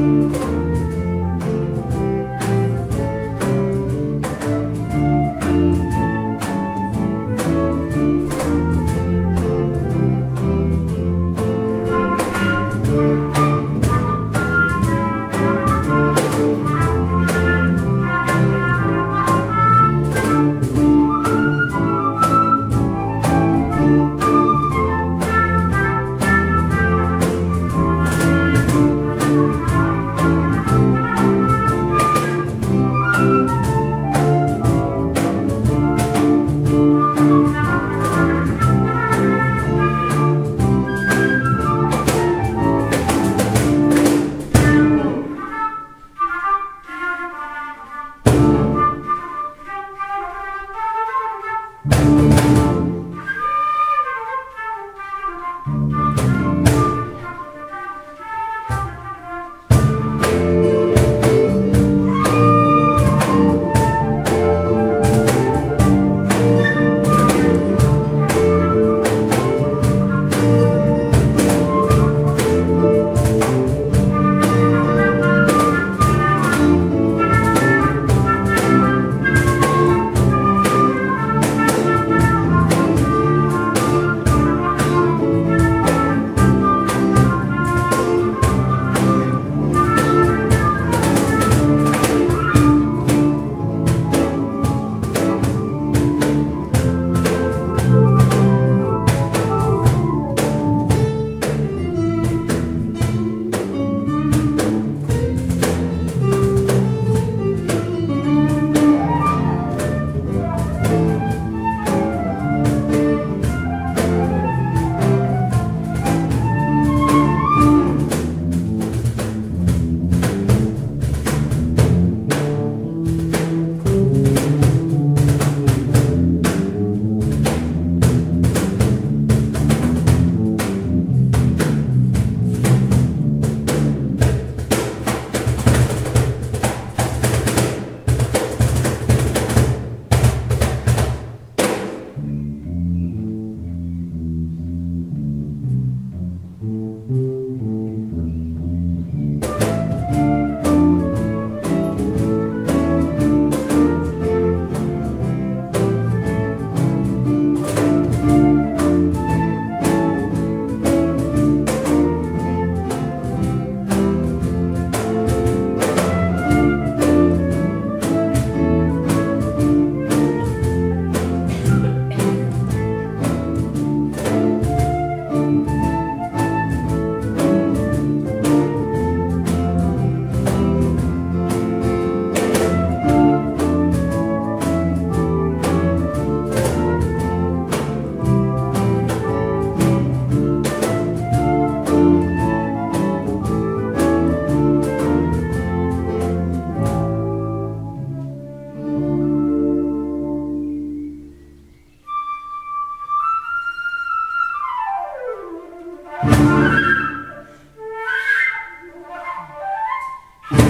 Música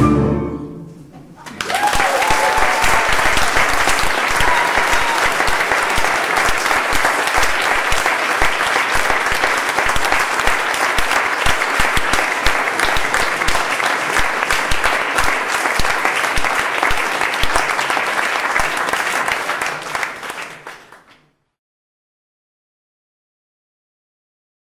you.